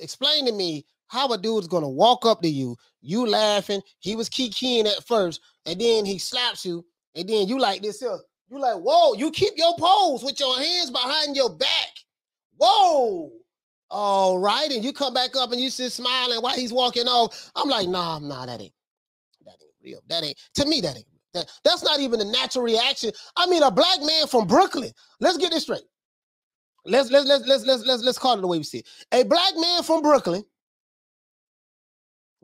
Explain to me how a dude's gonna walk up to you, you laughing, he was kikiing at first, and then he slaps you, and then you like this here. You like, whoa, you keep your pose with your hands behind your back. Whoa. All right. And you come back up and you sit smiling while he's walking off. I'm like, nah, nah, that ain't that ain't real. That ain't to me, that ain't that, that's not even a natural reaction. I mean, a black man from Brooklyn. Let's get this straight. Let's let's let's let's let's let's, let's call it the way we see it. A black man from Brooklyn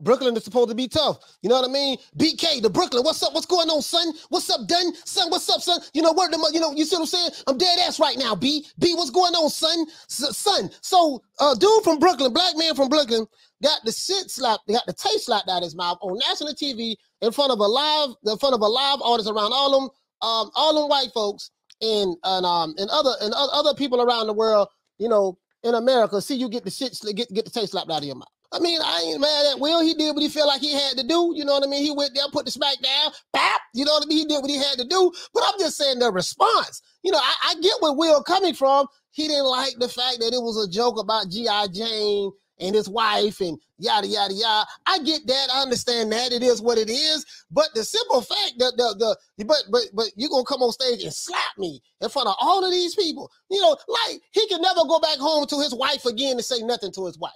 Brooklyn is supposed to be tough. You know what I mean? BK, the Brooklyn. What's up? What's going on, son? What's up, done? Son, what's up, son? You know, word the you know, you see what I'm saying? I'm dead ass right now, B. B, what's going on, son? Son. So uh dude from Brooklyn, black man from Brooklyn, got the shit slapped, got the taste slapped out his mouth on national TV in front of a live, in front of a live audience around all them, um, all them white folks and and um and other and other people around the world, you know, in America, see you get the shit get get the taste slapped out of your mouth. I mean, I ain't mad at Will. He did what he felt like he had to do. You know what I mean? He went there, put the smack down, bap. You know what I mean? He did what he had to do. But I'm just saying the response. You know, I, I get where Will coming from. He didn't like the fact that it was a joke about G.I. Jane and his wife and yada yada yada. I get that. I understand that. It is what it is. But the simple fact that the the but but but you gonna come on stage and slap me in front of all of these people. You know, like he can never go back home to his wife again and say nothing to his wife.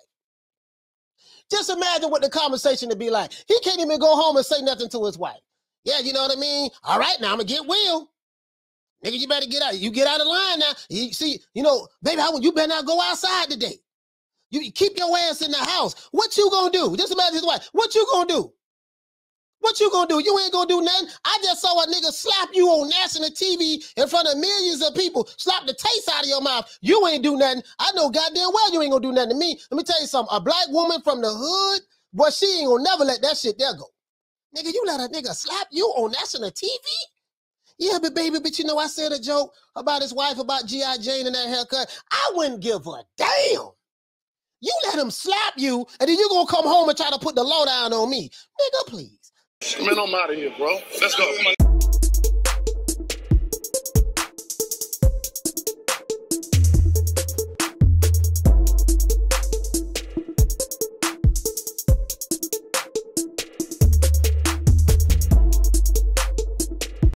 Just imagine what the conversation would be like. He can't even go home and say nothing to his wife. Yeah, you know what I mean? All right, now I'm gonna get Will. Nigga, you better get out. You get out of line now. You see, you know, baby, I, you better not go outside today. You keep your ass in the house. What you gonna do? Just imagine his wife. What you gonna do? What you gonna do? You ain't gonna do nothing. I just saw a nigga slap you on national TV in front of millions of people, slap the taste out of your mouth. You ain't do nothing. I know goddamn well you ain't gonna do nothing to me. Let me tell you something. A black woman from the hood, boy, she ain't gonna never let that shit there go. Nigga, you let a nigga slap you on national TV? Yeah, but baby, but you know, I said a joke about his wife about G.I. Jane and that haircut. I wouldn't give a damn. You let him slap you, and then you gonna come home and try to put the lowdown on me. Nigga, please. Man, I'm out of here, bro. Let's go.